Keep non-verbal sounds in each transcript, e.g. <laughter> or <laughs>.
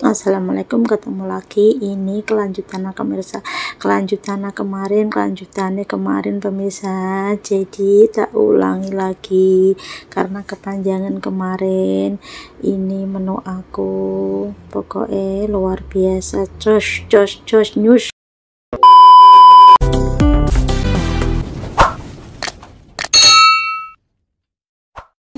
Assalamualaikum ketemu lagi. Ini kelanjutan pemirsa. Kelanjutan kemarin kelanjutannya kemarin pemirsa. Jadi tak ulangi lagi. Karena kepanjangan kemarin ini menu aku. Pokoknya luar biasa. Jos jos jos news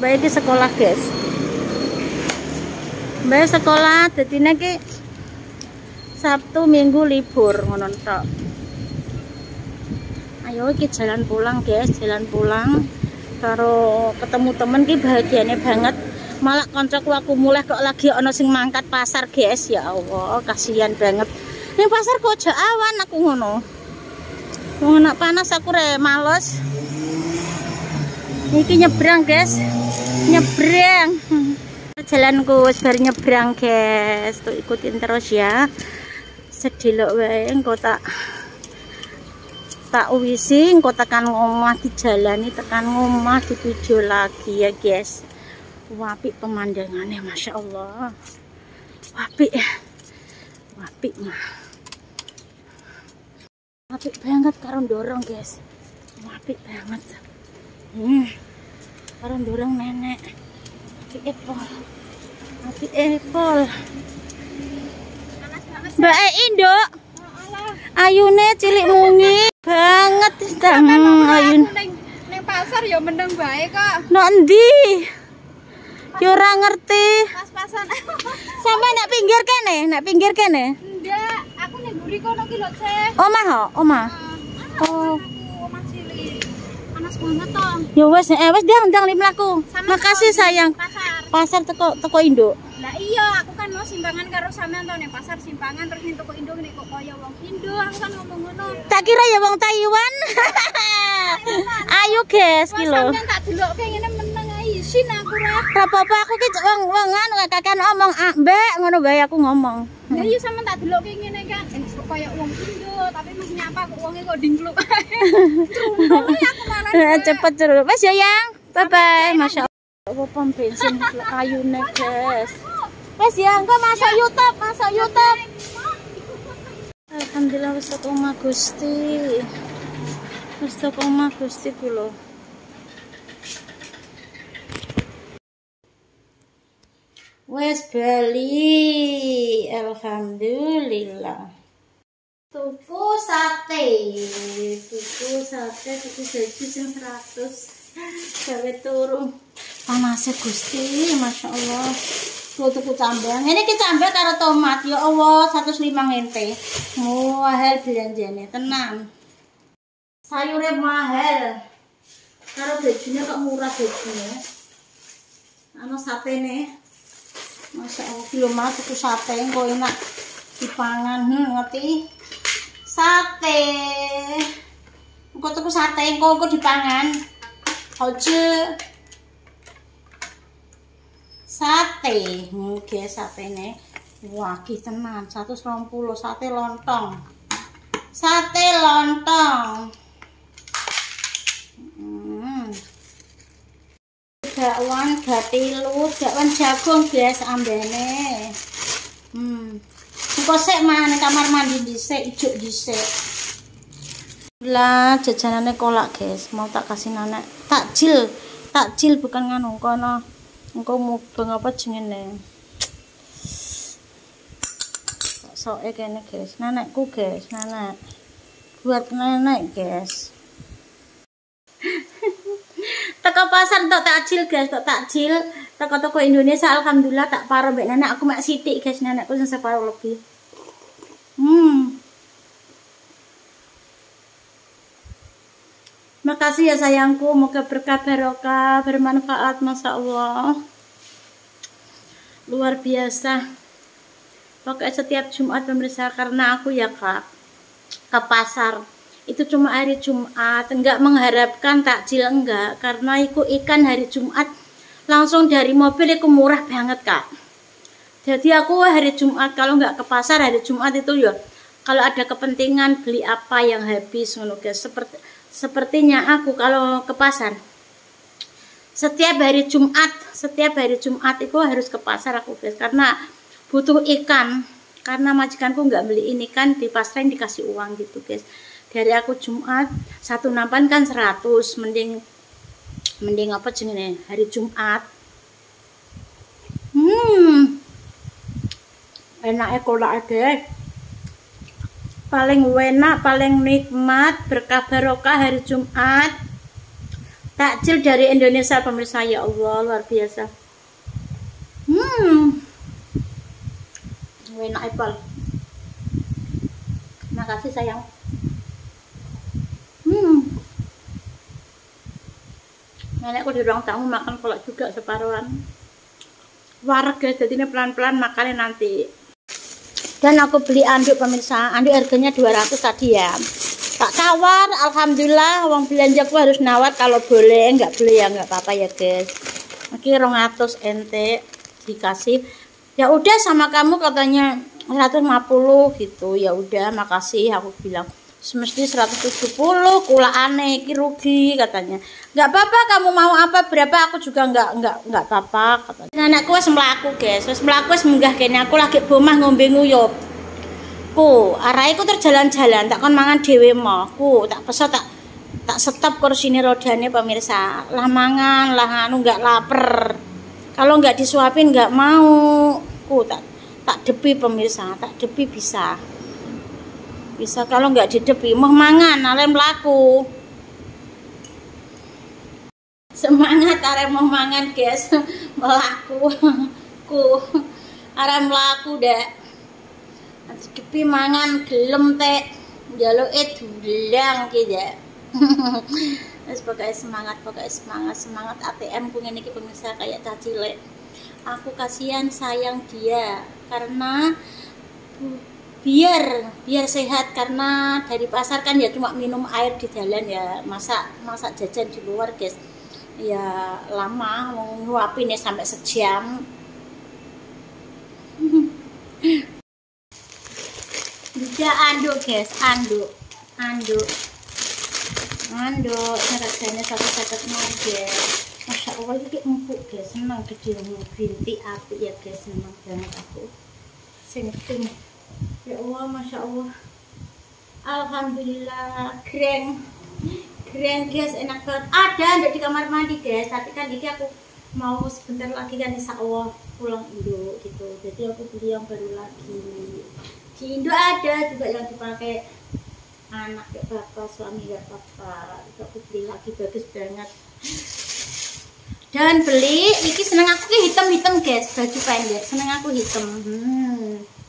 baik di sekolah guys Mbak sekolah jadi ki Sabtu Minggu libur ngono tok. Ayo iki jalan pulang guys, jalan pulang. Karo ketemu temen ki bahagianya banget. Malah koncoku aku mulai kok lagi ono sing mangkat pasar guys. Ya Allah, kasihan banget. Ini pasar kok awan aku ngono. Nak panas aku re males. Iki nyebrang guys. Nyebrang <laughs> jalanku bar nyebrang guys. Tuh ikutin terus ya. Sedilok wae engko tak tak wisi engko tekan ngomah di jalan tekan ngomah video lagi ya guys. Wapi pemandangannya Masya Allah. Wapi wapi mah. Wapi banget karena dorong guys. Wapi banget. Hmm, karena dorong nenek. Wapi epol Mati apple. Mbak E Indo. Ayune cilik mungi banget tang ayun. Ning pasar ya mendeng bae kok. Nek endi? Ya ora ngerti. Pas-pasan. <laughs> Sampe nek pinggir kene, nek pinggir kene. Enggak, aku ning mburi kono ki lho, Cek. Omah ho, omah. Oh. Panas banget toh. Ya wes, eh wes dia ndang limlaku. Makasih sayang. Pasar pasar teko teko Indo. Lah iya, aku kan mau simpangan karo sampean to ning pasar simpangan terus ning toko Indo nek kok kaya wong Indo, aku kan ngomong ngono. Tak kira ya wong Taiwan. Ayo guys ki lho. Sampeyan tak delokke ngene meneng ae isin aku ra. Ora apa-apa aku ki wong wong anu kakean omong ah, mbek ngono bae aku ngomong. Lah iya sampean tak delokke ngene kan eh, kaya wong Indo, tapi mesti nyapa kok wonge kok dingkluk. <laughs> <laughs> Cepet terus. Wes ya, Yang. Bye bye. Masya apa pom bensin kayu guys wes ya enggak masuk YouTube masuk YouTube. Alhamdulillah wis teko omah Gusti. Wis Gusti kula wes bali Alhamdulillah. Tuku sate. Tuku sate tuku gaji sing 100 gawe turun panasnya gusti. Masya allah. Tuh tuku cambang. Ini kita ambil karo tomat. Ya allah 105 ente mahal belanjanya tenang. Sayurnya mahal. Karo gajinya kok murah gajinya ano sate nih masya allah belum mah tuku sate. Kok enak dipangan. Hmm, ngerti? Sate. Kok tuku sate? Kok dipangan? Hoje sate. Oke sate nih wah tenan. 120 sate lontong. Sate lontong. Hmm. dakwan gatilu dakwan jagung guys ambene. Hmm. Kok sik mana kamar mandi dhisik ijuk dhisik. Lah jajanannya kolak guys. Mau tak kasih nenek takjil. Takjil bukan nganu kono engkau mau apa jengene soalnya kayaknya guys. Nenekku guys. Nenek. Buat nenek guys. <laughs> Toko pasar untuk takjil guys. Untuk takjil. Toko-toko Indonesia alhamdulillah tak parah mbak nenek. Aku mak sitik guys. Nenekku yang separuh lebih hmm Makasih ya sayangku, moga berkah barokah, bermanfaat, masya Allah. Luar biasa. Pokoknya setiap Jumat pemirsa karena aku ya kak ke pasar itu cuma hari Jumat, enggak mengharapkan takjil enggak karena itu ikan hari Jumat langsung dari mobil itu murah banget kak. Jadi aku hari Jumat kalau enggak ke pasar hari Jumat itu ya kalau ada kepentingan beli apa yang habis guys seperti sepertinya aku kalau ke pasar setiap hari Jumat setiap hari Jumat itu harus ke pasar aku guys. Karena butuh ikan karena majikanku nggak beli ini kan di pasrain dikasih uang gitu guys. Dari aku Jumat satu nampan kan 100 mending mending apa jenenge hari Jumat. Hmm. Enak kolak deh paling enak paling nikmat berkah barokah hari Jumat. Takjil dari Indonesia pemirsa ya Allah luar biasa. Hmm. Enak apple makasih sayang. Hmm. Nenekku di ruang tamu makan kolak juga separuhan. Warga jadi ini pelan-pelan makannya nanti dan aku beli anduk pemirsa. Anduk harganya 200 tadi ya. Tak tawar alhamdulillah. Uang belanja aku harus nawar. Kalau boleh nggak boleh ya nggak apa-apa ya guys. Oke rongatus ente dikasih. Ya udah sama kamu katanya 150 gitu. Ya udah makasih. Aku bilang semesti 170 kula aneh rugi katanya. Nggak apa-apa kamu mau apa berapa aku juga nggak nggak nggak apa-apa katanya. Anakku wes melaku guys. Wes melaku wes menggah kene. Aku lagi bomah ngombe nguyup. Ku arahku terjalan-jalan tak kon mangan dhewe mau ku tak peso tak tak stop kursi rodanya pemirsa. Lah mangan lah anu nggak lapar. Kalau nggak disuapin nggak mau. Ku tak tak depi pemirsa tak depi bisa bisa kalau nggak didepi mau mangan arem laku semangat arem mau mangan guys. <laughs> Melaku ku arem laku dek. Depi mangan gelem teh jaluk itu bilang gitu <laughs> Terus pokoknya semangat, pokoknya semangat, semangat ATM punya niki pemirsa kayak cacile. Aku kasihan sayang dia karena biar biar sehat karena dari pasar kan ya cuma minum air di jalan ya. Masak masak jajan di luar guys. Ya lama nguapin ya sampai sejam. Bisa anduk guys. Anduk anduk. Anduk. Harganya satu satu guys. Masya allah ini empuk guys. Senang kecil binti api ya guys. Senang banget aku. Sing ya Allah Masya Allah. Alhamdulillah keren. Keren guys enak banget. Ada ada di kamar mandi guys? Tapi kan ini aku mau sebentar lagi kan insya Allah pulang Indo gitu. Jadi aku beli yang baru lagi. Di Indo ada juga yang dipakai anak ya bapak suami ya bapak itu aku beli lagi bagus banget. Dan beli ini seneng aku hitam-hitam guys. Baju pendek seneng aku hitam. Hmm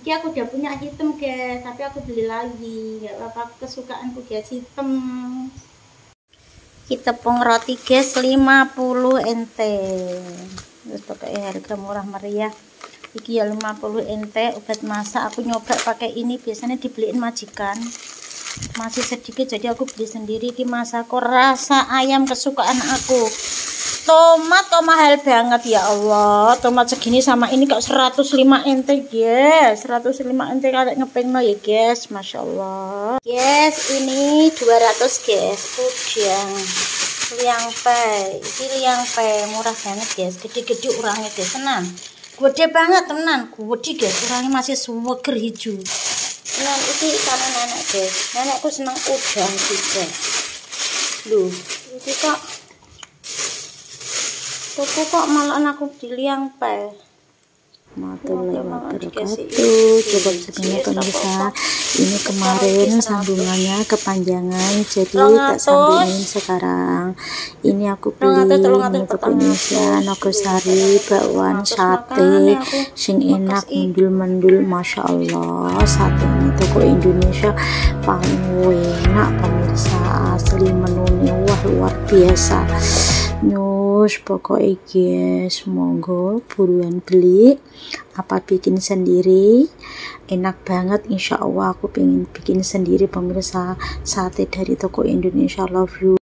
Iki aku udah punya hitam guys, tapi aku beli lagi. Gak apa-apa kesukaanku guys hitam. Kita pung roti guys 50 nt. Terus pakai harga murah meriah. Iki ya 50 nt obat masak aku nyoba pakai ini biasanya dibeliin majikan. Masih sedikit jadi aku beli sendiri di masakku rasa ayam kesukaan aku tomat kok mahal banget ya Allah. Tomat segini sama ini kok 105 ente guys. 105 ente kalau ngepeng no ya guys. Masya Allah. Guys ini 200 guys. Udang liang pe ini liang pe murah banget guys. Gede-gede orangnya guys. Tenang. Gede banget tenan. Gede guys. Orangnya masih seger hijau. Tenan ini ikan nenek guys. Nenekku senang udang juga Duh, ini kok Tuku kok malah aku diliang pe. warahmatullahi wabarakatuh. Coba segini pemirsa ini kemarin sambungannya kepanjangan jadi tak sambungin sekarang. Ini aku beli untuk Indonesia Nogosari bakwan sate sing enak mendul-mendul Masya Allah sate ini toko Indonesia paling enak pemirsa. Asli menunya wah luar biasa nyus pokoknya guys monggo buruan beli. Apa bikin sendiri? Enak banget insya Allah aku pengen bikin sendiri pemirsa sate dari toko Indonesia love you